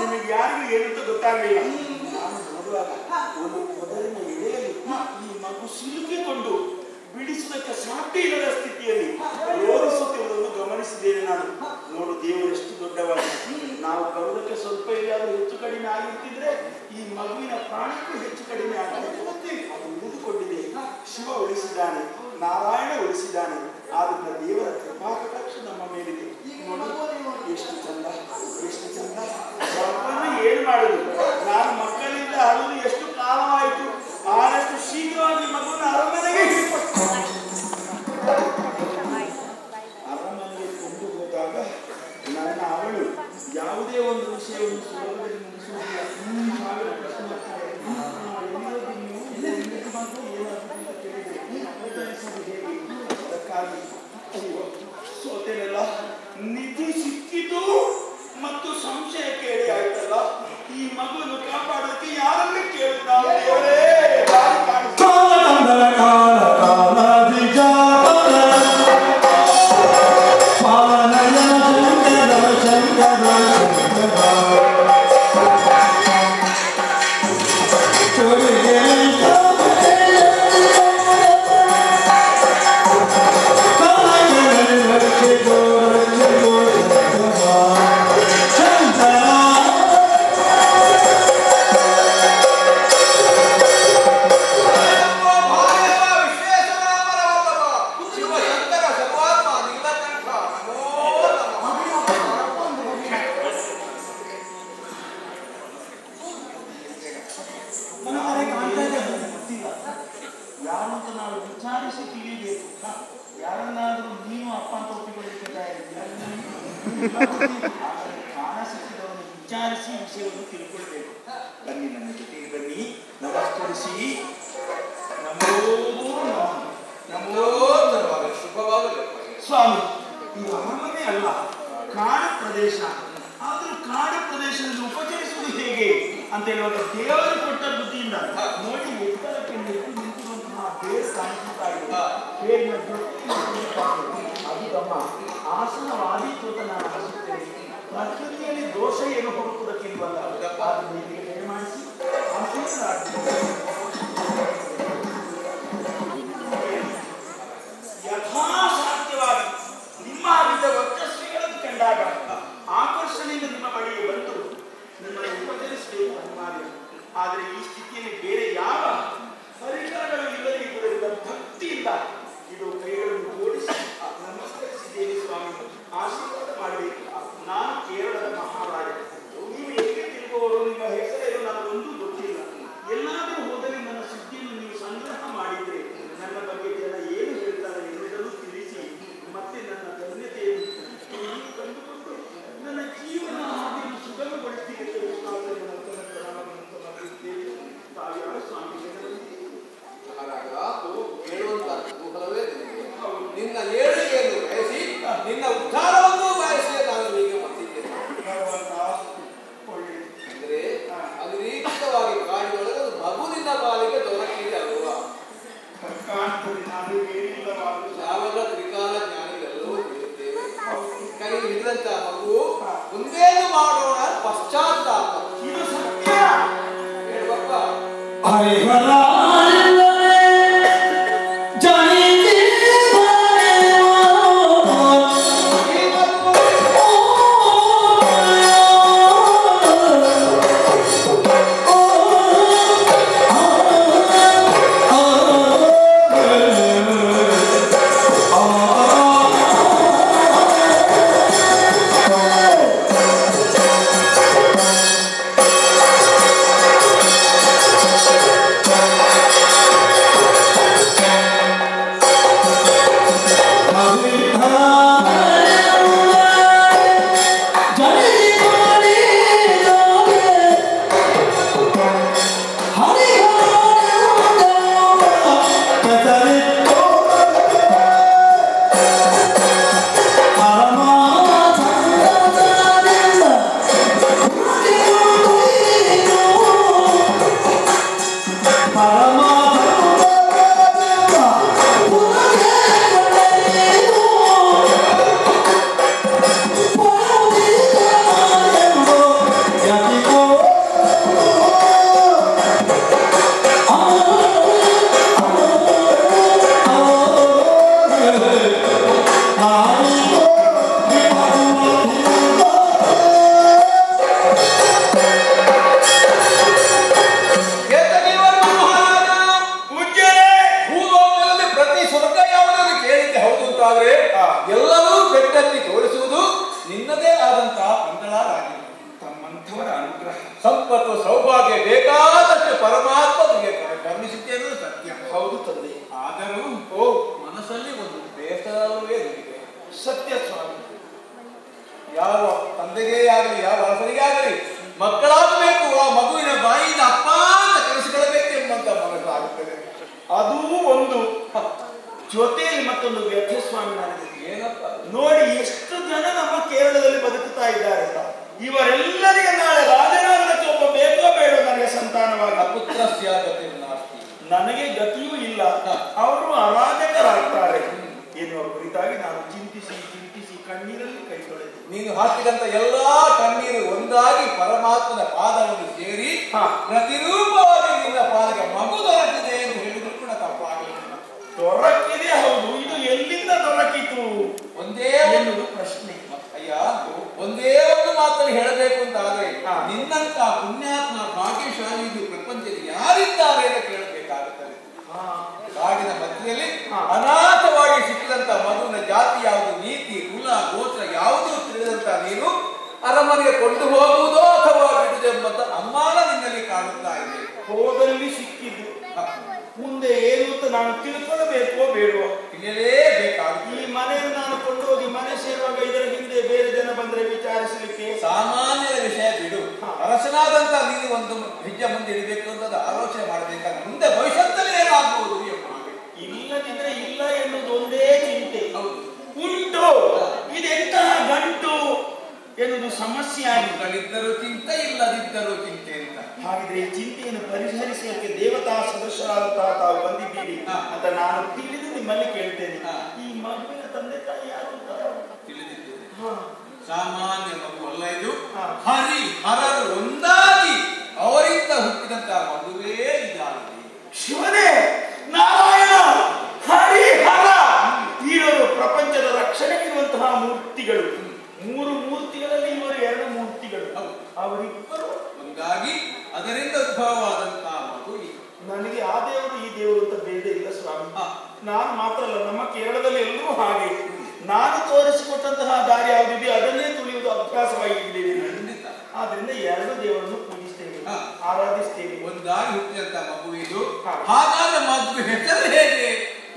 ನಿಮಗೆ ಯಾರಿಗೂ ಏನಂತ ಗೊತ್ತಾಗಲಿಲ್ಲ. ನಾನು ನೋಡುವಾಗ ಒಂದು ಈ ಮಗು ಸಿಲುಕಿಕೊಂಡು ಬಿಡಿಸುವುದಕ್ಕೆ ಸಾಧ್ಯ ಇಲ್ಲದ ಸ್ಥಿತಿಯಲ್ಲಿ ರೋಧಿಸುತ್ತಿರುವುದನ್ನು ಗಮನಿಸಿದ್ದೇನೆ ನಾನು. ನೋಡು, ದೇವರು ಎಷ್ಟು ದೊಡ್ಡವಾಗ ನಾವು ಬರುವುದಕ್ಕೆ ಸ್ವಲ್ಪ ಎಲ್ಲಿಯಾದರೂ ಹೆಚ್ಚು ಕಡಿಮೆ ಆಗಿರ್ತಿದ್ರೆ ಈ ಮಗುವಿನ ಪ್ರಾಣಕ್ಕೂ ಹೆಚ್ಚು ಕಡಿಮೆ ಆಗುತ್ತೆ ಅದು ಉಳಿದುಕೊಂಡಿದೆ ಶಿವ ಉಳಿಸಿದ್ದಾನೆ, ನಾರಾಯಣ ಉಳಿಸಿದ್ದಾನೆ. ಆದ್ರಿಂದ ದೇವರ ಕೃಪಾ ಕಟಾಕ್ಷ ನಮ್ಮ ಮೇಲಿದೆ. ಎಷ್ಟು ಚಂದ. ನಿಧಿ ಸಿಕ್ಕಿತು ಮತ್ತು ಸಂಶಯ ಕೇಳಿ ಆಯ್ತಲ್ಲ? ಈ ಮಗುವನ್ನು ಕಾಪಾಡೋಕೆ ಯಾರನ್ನು ಕಾಣ ಸಿಕ್ಕಿದವನು ವಿಚಾರಿಸಿ ವಿಷಯವನ್ನು ತಿಳ್ಕೊಳ್ಬೇಕು. ಬನ್ನಿ ನನ್ನ ಜೊತೆಗೆ ಬನ್ನಿ. ನಮಸ್ಕರಿಸಿ. ನಮೋ ನಮೋ ಸ್ವಾಮಿ ಇದು ಅರಮನೆ ಅಲ್ಲ ಕಾಡು ಪ್ರದೇಶ. ಆದ್ರೂ ಕಾಡು ಪ್ರದೇಶದಲ್ಲಿ ಉಪಚರಿಸುವುದು ಹೇಗೆ ಅಂತ ಹೇಳುವಾಗ ದೇವರು ಕೊಟ್ಟ ಬುದ್ಧಿಯಿಂದ ನೋಡಿ ಎತ್ತರಕ್ಕೆ ನಿಂತು ನಿಂತಿರುವಂತಹ ಬೇರು ಕಾಣಿಸ್ತಾ ತಮ್ಮ ಆಸನವಾದೀತು ಅಂತ ನಾನು ಆಶಿಸ್ತೇನೆ ಪ್ರಕೃತಿಯಲ್ಲಿ ದೋಷ ಏನು ಹುಡುಕುವುದಕ್ಕಿಲ್ವಲ್ಲ ಅದನ್ನು ಮಾಡಿಸಿ ದಯಮಾಡಿಸಿ ಯಥಾಸಾಧ್ಯವಾಗಿ ನಿಮ್ಮ ಆಗಿದ್ದ ವರ್ಚಸ್ವಿಗಳನ್ನು ಕಂಡಾಗ ಆಕರ್ಷಣೆಯಿಂದ ನಿಮ್ಮ ಬಳಿಗೆ ಬಂತು ನಿಮ್ಮನ್ನು ಉಪಚರಿಸಬೇಕು ಅನಿವಾರ್ಯ ಆದರೆ ಈ ಸ್ಥಿತಿಯಲ್ಲಿ ಬೇರೆ ಯಾವ ಪರಿಕರಗಳು ಇಲ್ಲದೆ ಇರುವುದರಿಂದ ಭಕ್ತಿಯಿಂದ ಇದು ಕೈಗಳನ್ನು ಜೋಡಿಸಿ ನಮಸ್ಕರಿಸಿದ್ದೇನೆ ಸ್ವಾಮಿ ಆಶೀರ್ವಾದ ಮಾಡಬೇಕು ನಾನು ಕೇರಳದ ಮಹಾರಾಜ ನೀವು ಎಲ್ಲಿ ತಿರುಗುವವರು ನಿಮ್ಮ ಹೆಸರೇನು ನನಗೊಂದು ಗೊತ್ತಿಲ್ಲ ಎಲ್ಲಾದರೂ ಹೋದಲ್ಲಿ ನನ್ನ ಸುದ್ದಿಯನ್ನು ನೀವು ಸಂಗ್ರಹ ಮಾಡಿದ್ರೆ ನನ್ನ ಬಗ್ಗೆ ಜನ ಏನು ಹೇಳ್ತಾರೆ ಎನ್ನುವುದನ್ನು ತಿಳಿಸಿ ಮತ್ತೆ ನನ್ನ ಧನ್ಯತೆಯನ್ನು ನೀವು ಕಂಡುಕೊಂಡು ನನ್ನ ಜೀವನ ಹಾದಿಯನ್ನು ಸುಗಮಗೊಳಿಸಿದೆ ತಾವ್ಯಾವ ಸ್ವಾಮಿ ನಿನ್ನ ಏಳಿಗೆಯನ್ನು ಬಯಸಿ ನಿನ್ನ ಉದ್ಧಾರವನ್ನು ಬಯಸಿ ನಾನು ಹೀಗೆ ಬಂದಿದ್ದೇನೆ ಭಗವಂತ ಒಳ್ಳೆಯದು ಅಂದ್ರೆ ಅನಿರೀಕ್ಷಿತವಾಗಿ ಕಾಡಿದೊಳಗೆ ಒಂದು ಮಗು ನಿನ್ನ ಪಾಲಿಗೆ ದೊರಕಿದೆ ಅಲ್ವಾ ಕಾಣ್ತದೆ ನಾನು ಏನಿಲ್ಲವಾದರೂ ಯಾವಾಗ ತ್ರಿಕಾಲ ಜ್ಞಾನಿಗಳೆಲ್ಲವೂ ತಿಳಿಯುತ್ತೇವೆ ಹಿಡಿದಂತ ಮಗು ಮುಂದೇನು ಮಾಡೋಣ ಪಶ್ಚಾತ್ತಾಪ. ಇದು ಸತ್ಯ. ಹೇಳುವಪ್ಪ. ತಮ್ಮಂಥವರ ಅನುಗ್ರಹ. ಸಂಪತ್ತು ಸೌಭಾಗ್ಯ ಬೇಕಾದಷ್ಟು ಪರಮಾತ್ಮ ಅನ್ನೋದು ಸತ್ಯ. ಹೌದು ತಂದೆ. ಆದರೂ ಓ ಮನಸ್ಸಲ್ಲಿ ಒಂದು ಬೇಸರವೇ ನಿಮಗೆ ಸತ್ಯ ಸ್ವಾಮಿ. ಯಾವ ತಂದೆಗೆ ಆಗಲಿ ಯಾವ ಅರಸನಿಗೆ ಆಗಲಿ ಮಕ್ಕಳಾಗಬೇಕು ಆ ಮಗುವಿನ ಬಾಯಿಯಿಂದ ಅಪ್ಪ ಅಂತ ಕರೆಸಿಕೊಳ್ಳಬೇಕೆಂಬಂತ ಮನಸ್ಸಾಗುತ್ತದೆ ಅದು ಒಂದು. ಜೊತೆಯಲ್ಲಿ ಮತ್ತೊಂದು ವ್ಯಥೆ ಸ್ವಾಮಿ ನನಗೆ ಏನಪ್ಪ ನೋಡಿ ಎಷ್ಟು ಜನ ನಮ್ಮ ಕೇರಳದಲ್ಲಿ ಬದುಕುತ್ತಾ ಇದ್ದಾರೆ ಇವರೆಲ್ಲರಿಗೆ ನಾಳೆ ರಾಜನಾಗಕ್ಕೆ ಒಬ್ಬ ಬೇಕೋ ಬೇಡ ನನಗೆ ಸಂತಾನವಾದ ಪುತ್ರ ಗತಿ ನಾಸ್ತಿ. ನನಗೆ ಗತಿಯೂ ಇಲ್ಲ. ಅವರು ಅರಾಜಕರಾಗ್ತಾರೆ. ಎನ್ನುವ ಕುರಿತಾಗಿ ನಾನು ಚಿಂತಿಸಿ ಚಿಂತಿಸಿ ಕಣ್ಣೀರಲ್ಲಿ ಕೈ ತೊಳೆದೆ. ನೀನು ಹಾಕಿದಂತ ಎಲ್ಲಾ ಕಣ್ಣೀರು ಒಂದಾಗಿ ಪರಮಾತ್ಮನ ಪಾದವನ್ನು ಸೇರಿ. ಪ್ರತಿರೂಪವಾಗಿ ನಿನ್ನ ಪಾದಕ್ಕೆ ಮಗು ದೊರಕಿದೆ ಎಂದು ಹೇಳಿದ್ರು ಕೂಡ ತಪ್ಪಾಗಲಿಲ್ಲ ದೊರಕಿದೆ ಹೌದು. ಇದು ಎಲ್ಲಿಂದ ದೊರಕಿತು? ಒಂದೇ ಎನ್ನುವುದು ಪ್ರಶ್ನೆ. ಅಯ್ಯ ಒಂದೇ ಒಂದು ಮಾತನ್ನು ಹೇಳಬೇಕು ಅಂತ ಆದರೆ. ನಿನ್ನಂತ ಪುಣ್ಯಾತ್ಮ ಭಾಗ್ಯಶಾಲಿ ಇದು ಪ್ರಪಂಚದಲ್ಲಿ ಯಾರಿದ್ದಾರೆ ಅಂತ ಕೇಳಬೇಕಾಗುತ್ತದೆ. ಕಾಡಿನ ಮಧ್ಯದಲ್ಲಿ ಅನಾಥವಾಗಿ ಸಿಕ್ಕಿದಂತ ಮಗುವಿನ ಜಾತಿ ಯಾವುದು ನೀತಿ ಕುಲ ಗೋತ್ರ ಯಾವುದೂ ತಿಳಿದಂತ ನೀನು ಅರಮನೆಗೆ ಕೊಂಡು ಹೋಗುವುದೋ ಎಂಬಂತ ಅಮ್ಮಾನ ನಿನ್ನಲ್ಲಿ ಕಾಣುತ್ತಾ ಇದೆ. ಹೋದಲ್ಲಿ ಸಿಕ್ಕಿದ್ದು. ಮುಂದೆ ಏನು ಅಂತ ನಾನು ತಿಳ್ಕೊಳ್ಬೇಕೋ ಇಲ್ಲೇ ಬೇಕಾ ಈ ಮನೆಯನ್ನು ನಾನು ಕೊಂಡೋಗಿ ಮನೆ ಸೇರುವಾಗ ಇದರ ಹಿಂದೆ ಬೇರೆ ಜನ ಬಂದ್ರೆ ವಿಚಾರಿಸಲಿಕ್ಕೆ? ಸಾಮಾನ್ಯ ವಿಷಯ ಬಿಡು. ಅರಸನಾದಂತ ನೀನು ಒಂದು ಹೆಜ್ಜೆ ಮುಂದೆ ಇಡಬೇಕು ಅಂತ ಆಲೋಚನೆ ಮಾಡಬೇಕಾದ್ರೆ ಮುಂದೆ ಭವಿಷ್ಯದಲ್ಲಿ ಏನಾಗಬಹುದು. ಇಲ್ಲದಿದ್ರೆ ಇಲ್ಲ ಎನ್ನುವುದು ಒಂದೇ ಚಿಂತೆ ಹೌದು ಉಂಟು ಇದೆಂತಹ ಗಂಟು ಎನ್ನುವುದು ಸಮಸ್ಯೆ ಆಗಿದ್ದರೂ ಚಿಂತೆ ಇಲ್ಲದಿದ್ದರೂ ಚಿಂತೆ ಅಂತ ಹಾಗಿದ್ರೆ ಈ ಚಿಂತೆಯನ್ನು ಪರಿಹರಿಸಲಿಕ್ಕೆ ದೇವತಾ ಸದಸ್ಯರಾದಂತಹ ತಾವು ಬಂದಿದ್ದೀರಿ ಅಂತ ನಾನು ತಿಳಿದು ನಿಮ್ಮಲ್ಲಿ ಕೇಳ್ತೇನೆ. ಈ ಮಗುವಿನ ತಂದೆ ತಾಯಿ ಯಾರು? ತಿಳಿದಿದ್ದೇನೆ. ಸಾಮಾನ್ಯ ಮಗು ಅಲ್ಲ ಇದು ಹರಿ ಹರರು ಒಂದಾಗಿ ಅವರಿಂದ ಹುಟ್ಟಿದಂತ ಮಗುವೇ ಇದಾಗಿದೆ ಶಿವನೇ ನಾರಾಯಣ ಹರಿಹರ ಇವರು ಪ್ರಪಂಚದ ರಕ್ಷಣೆಗಿರುವಂತಹ ಮೂರ್ತಿಗಳು ಮೂರು ಮೂರ್ತಿಗಳಲ್ಲಿ ಇವರು ಎರಡು ಮೂರ್ತಿಗಳು ಹೌದು. ಅವರಿಬ್ಬರು ಒಂದಾಗಿ ಅದರಿಂದ ಉದ್ಭವವಾದಂತಹ ಇದು ನನಗೆ ಆ ದೇವರು ಈ ದೇವರು ಅಂತ ಭೇದ ಇಲ್ಲ ಸ್ವಾಮಿ. ನಾನು ಮಾತ್ರ ಅಲ್ಲ ನಮ್ಮ ಕೇರಳದಲ್ಲಿ ಎಲ್ಲರೂ ಹಾಗೆ. ನಾನು ತೋರಿಸಿಕೊಟ್ಟಂತಹ ದಾರಿ ಯಾವುದಿದೆ ಅದನ್ನೇ ತುಳಿಯುವುದು ಅಭ್ಯಾಸವಾಗಿದ್ದೇವೆ ಆದ್ರಿಂದ ಎರಡು ದೇವರನ್ನು ಪೂಜಿಸ್ತೇವೆ. ಆರಾಧಿಸ್ತೇವೆ ಒಂದಾಗಿ ಹುಟ್ಟಿದಂತ ಮಗು ಇದು. ಹಾಗಾದ ಮಗು ಹೆಸರು ಹೇಗೆ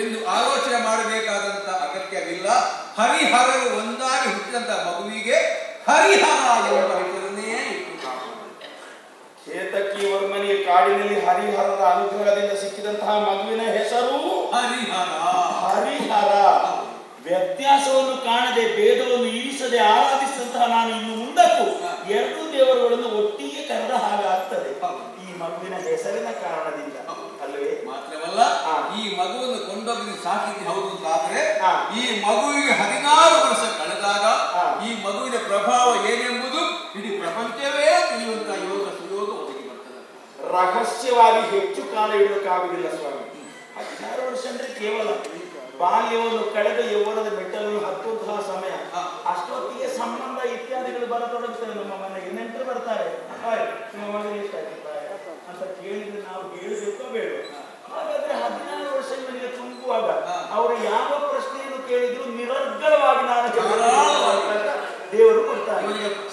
ಎಂದು ಆಲೋಚನೆ ಮಾಡಬೇಕಾದಂತ ಅಗತ್ಯವಿಲ್ಲ. ಹರಿಹರರು ಒಂದಾಗಿ ಹುಟ್ಟಿದಂತ ಮಗುವಿಗೆ ಹರಿಹರ ಕಾಡಿನಲ್ಲಿ ಹರಿಹರರ ಅನುಗ್ರಹದಿಂದ ಸಿಕ್ಕಿದಂತಹ ಮಗುವಿನ ಹೆಸರು ಹರಿಹರ. ಹರಿಹರ. ವ್ಯತ್ಯಾಸವನ್ನು ಕಾಣದೆ ಭೇದವನ್ನು ಇರಿಸದೆ ಆರಾಧಿಸಿದಂತಹ ನಾನು ಇನ್ನು ಮುಂದಕ್ಕೂ ಎರಡು ದೇವರುಗಳನ್ನು ಒಟ್ಟಿಗೆ ಕರೆದ ಹಾಗಾಗ್ತದೆ. ಈ ಮಗುವಿನ ಹೆಸರಿನ ಕಾರಣದಿಂದ. ಅಲ್ಲವೇ? ಮಾತ್ರವಲ್ಲ. ಈ ಮಗುವನ್ನು ಕೊಂಡೋಗಿ ಸಾಕಿದ್ದು ಹೌದು ಅಂತಾದ್ರೆ ಆದ್ರೆ ಈ ಮಗುವಿಗೆ ಹದಿನಾರು ವರ್ಷ ಕಳೆದಾಗ. ಈ ಮಗುವಿನ ಪ್ರಭಾವ ಏನೆಂಬುದು ರಹಸ್ಯವಾಗಿ ಹೆಚ್ಚು ಕಾಲ ಇಡೋಕ್ಕಾಗುವುದಿಲ್ಲ ಸ್ವಾಮಿ. ಹದಿನಾರು ವರ್ಷ ಅಂದ್ರೆ ಕೇವಲ ಬಾಲ್ಯವನ್ನು ಕಳೆದ ಯೌವನದ ಮೆಟ್ಟಲನ್ನು ಹತ್ತುವಂತಹ ಸಮಯ. ಅಷ್ಟೊತ್ತಿಗೆ ಸಂಬಂಧ ಇತ್ಯಾದಿಗಳು ಬರತೊಡಗುತ್ತವೆ ನಮ್ಮ ಮನೆಗೆ ನೆಂಟರು ಬರ್ತಾರೆ. ನಿಮ್ಮ ಇಷ್ಟ ಎಷ್ಟಾಗಿರ್ತಾರೆ ಅಂತ ಕೇಳಿದ್ರೆ ನಾವು ಹೇಳಬೇಕು ಬೇಡ ಹಾಗಾದ್ರೆ ಹದಿನಾರು ವರ್ಷ ನನಗೆ ತುಂಬುವಾಗ ಅವರು ಯಾವ ಪ್ರಶ್ನೆಯನ್ನು ಕೇಳಿದ್ರು ನಿರರ್ಗಳವಾಗಿ ನಾನು. ದೇವರು ಕೊಡ್ತಾರೆ.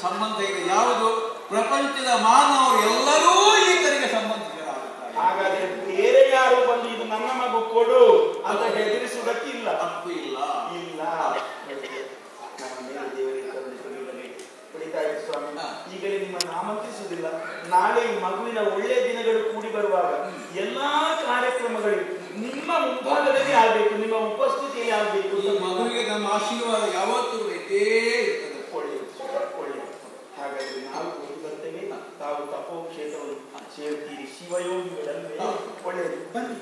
ಸಂಬಂಧ ಇದೆ. ಯಾವುದು? ಪ್ರಪಂಚದ ಮಾನವರು ಎಲ್ಲರೂ ಈತನಿಗೆ ಸಂಬಂಧಿಕರಾಗುತ್ತಾರೆ ಹಾಗಾದ್ರೆ ಬೇರೆ ಯಾರು ಬಂದು ಇದು ನನ್ನ ಮಗು ಕೊಡು. ಅಂತ ಹೆದರಿಸುವುದಕ್ಕೆ ಇಲ್ಲ ತಪ್ಪು ಇಲ್ಲ. ಇಲ್ಲ. ಸ್ವಾಮಿ ಈಗಲೇ ನಿಮ್ಮನ್ನು ಆಮಂತ್ರಿಸುವುದಿಲ್ಲ ನಾಳೆ ಈ ಮಗುವಿನ ಒಳ್ಳೆಯ ದಿನಗಳು ಕೂಡಿ ಬರುವಾಗ ಎಲ್ಲಾ ಕಾರ್ಯಕ್ರಮಗಳು ನಿಮ್ಮ ಮುಂಭಾಗದಲ್ಲಿ ಆಗಬೇಕು. ತಾವು ತಪೋ ಕ್ಷೇತ್ರವನ್ನು ಸೇರುತ್ತೀರಿ ಶಿವಯೋಗಿಗಳಲ್ಲಿ ಒಳ್ಳೆಯದು. ಬನ್ನಿ